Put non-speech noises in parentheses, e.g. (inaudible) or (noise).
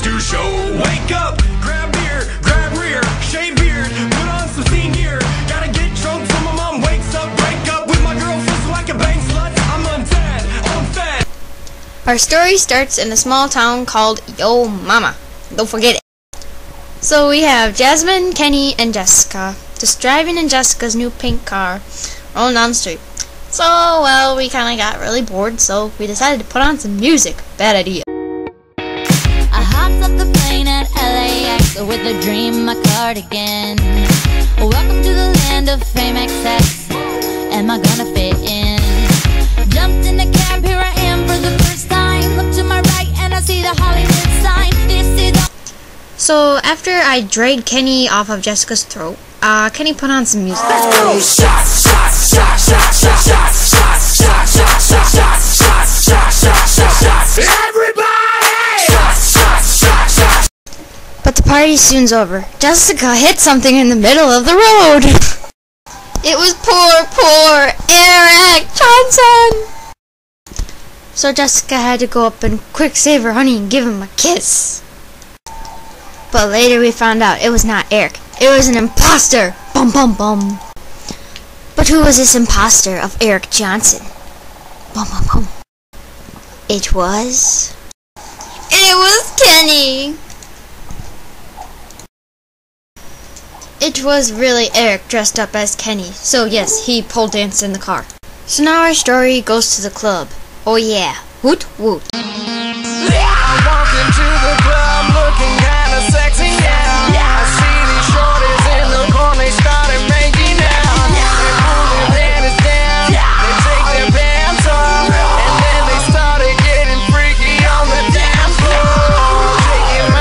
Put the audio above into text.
to show. Wake up, grab beer, grab rear, shave beard, put on some. Gotta get drunk till my mom wakes up, break up with my bang. I'm I'm fed. Our story starts in a small town called Yo Mama. Don't forget it. So we have Jasmine, Kenny, and Jessica. Just driving in Jessica's new pink car, rolling down the street. So, well, we kind of got really bored, so we decided to put on some music. Bad idea. With a dream, my cardigan. Welcome to the land of fame excess. Am I gonna fit in? Jumped in the cab, here I am for the first time. Look to my right and I see the Hollywood sign. This is So after I dragged Kenny off of Jessica's throat, uh, Kenny put on some music. But the party soon's over. Jessica hit something in the middle of the road. (laughs) It was poor, poor Eric Johnson. So Jessica had to go up and quick save her honey and give him a kiss. But later we found out it was not Eric. It was an imposter. Bum bum bum. But who was this imposter of Eric Johnson? Bum bum bum. It was. It was Kenny. It was really Eric dressed up as Kenny. So yes, he pole danced in the car. So now our story goes to the club. Oh yeah. Woot woot.